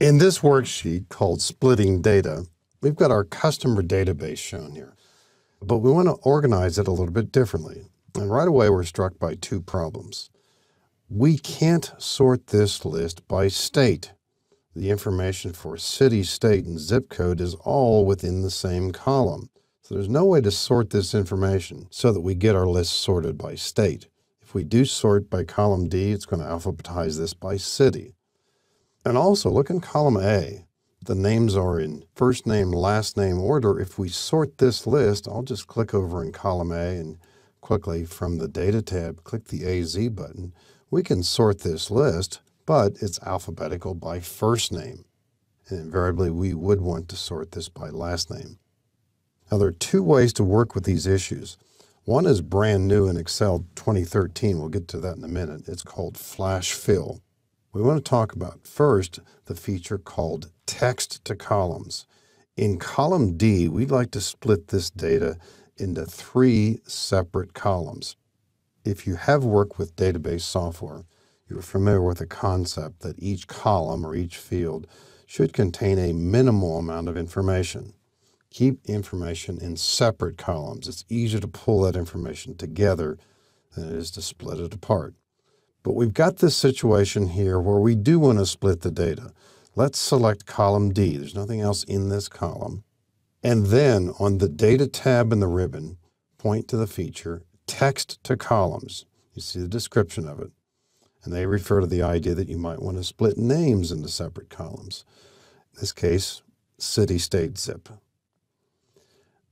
In this worksheet called Splitting Data, we've got our customer database shown here, but we want to organize it a little bit differently. And right away, we're struck by two problems. We can't sort this list by state. The information for city, state, and zip code is all within the same column. So there's no way to sort this information so that we get our list sorted by state. If we do sort by column D, it's going to alphabetize this by city. And also look in column A. The names are in first name, last name order. If we sort this list, I'll just click over in column A and quickly from the data tab, click the AZ button. We can sort this list, but it's alphabetical by first name. And invariably, we would want to sort this by last name. Now, there are two ways to work with these issues. One is brand new in Excel 2013. We'll get to that in a minute. It's called Flash Fill. We want to talk about first the feature called Text to Columns. In column D, we'd like to split this data into three separate columns. If you have worked with database software, you're familiar with the concept that each column or each field should contain a minimal amount of information keep information in separate columns. It's easier to pull that information together than it is to split it apart. But we've got this situation here where we do want to split the data. Let's select column D. There's nothing else in this column. And then on the Data tab in the ribbon, point to the feature Text to Columns. You see the description of it. And they refer to the idea that you might want to split names into separate columns. In this case, city, state, zip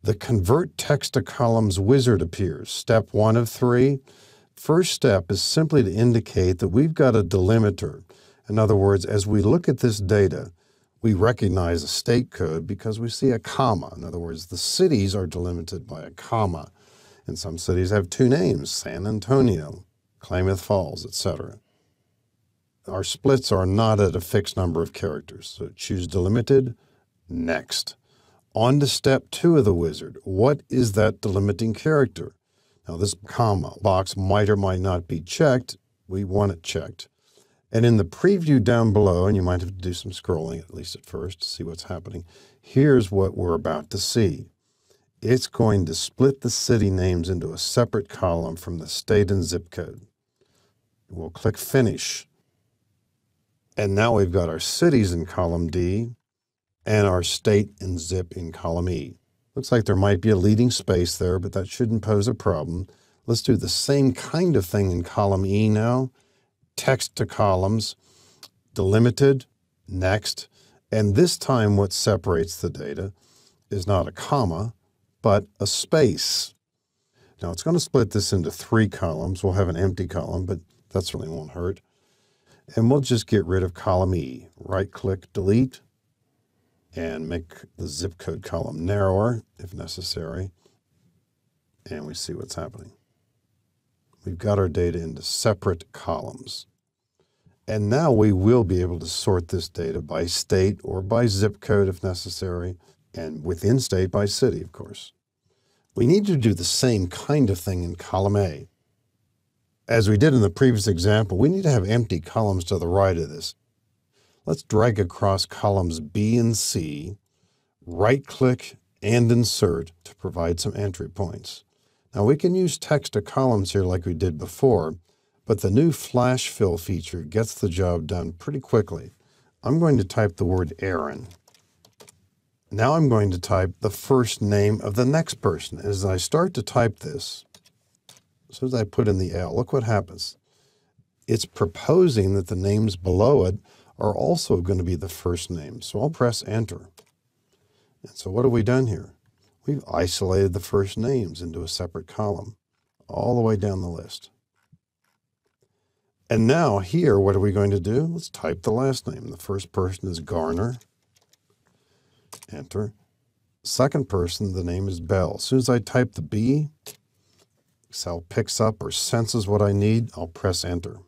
the Convert Text to Columns wizard appears. Step one of three. First step is simply to indicate that we've got a delimiter. In other words, as we look at this data, we recognize a state code because we see a comma. In other words, the cities are delimited by a comma. And some cities have two names, San Antonio, Klamath Falls, etc. Our splits are not at a fixed number of characters. So choose delimited, next. On to step two of the wizard. What is that delimiting character? Now, this comma box might or might not be checked. We want it checked. And in the preview down below, and you might have to do some scrolling at least at first to see what's happening, here's what we're about to see. It's going to split the city names into a separate column from the state and zip code. We'll click Finish. And now we've got our cities in column D and our state and zip in column E. Looks like there might be a leading space there, but that shouldn't pose a problem. Let's do the same kind of thing in column E now. Text to columns, delimited, next. And this time what separates the data is not a comma, but a space. Now it's going to split this into three columns. We'll have an empty column, but that certainly won't hurt. And we'll just get rid of column E. Right click, delete, and make the zip code column narrower if necessary. And we see what's happening. We've got our data into separate columns. And now we will be able to sort this data by state or by zip code if necessary, and within state by city, of course. We need to do the same kind of thing in column A. As we did in the previous example, we need to have empty columns to the right of this. Let's drag across columns B and C, right-click and insert to provide some entry points. Now we can use text to columns here like we did before, but the new flash fill feature gets the job done pretty quickly. I'm going to type the word Aaron. Now I'm going to type the first name of the next person. As I start to type this, as soon as I put in the L, look what happens. It's proposing that the names below it are also going to be the first name. So I'll press enter. And so what have we done here? We've isolated the first names into a separate column all the way down the list. And now here, what are we going to do? Let's type the last name. The first person is Garner. Enter. Second person, the name is Bell. As soon as I type the B, Excel picks up or senses what I need. I'll press enter.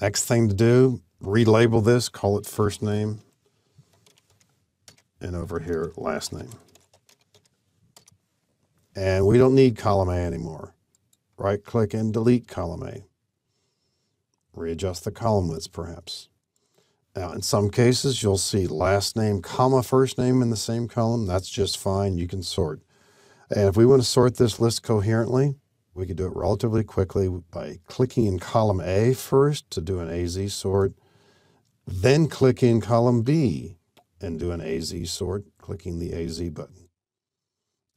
Next thing to do, relabel this, call it first name, and over here, last name. And we don't need column A anymore. Right click and delete column A. Readjust the column widths perhaps. Now, in some cases, you'll see last name, comma, first name in the same column. That's just fine. You can sort. And if we want to sort this list coherently, we can do it relatively quickly by clicking in column A first to do an AZ sort, then click in column B and do an AZ sort, clicking the AZ button.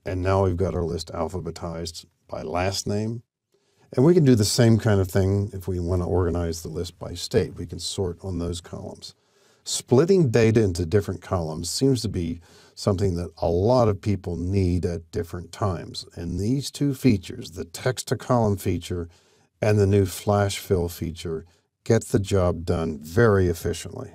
And now we've got our list alphabetized by last name. And we can do the same kind of thing if we want to organize the list by state. We can sort on those columns. Splitting data into different columns seems to be something that a lot of people need at different times. And these two features, the text to column feature and the new flash fill feature, get the job done very efficiently.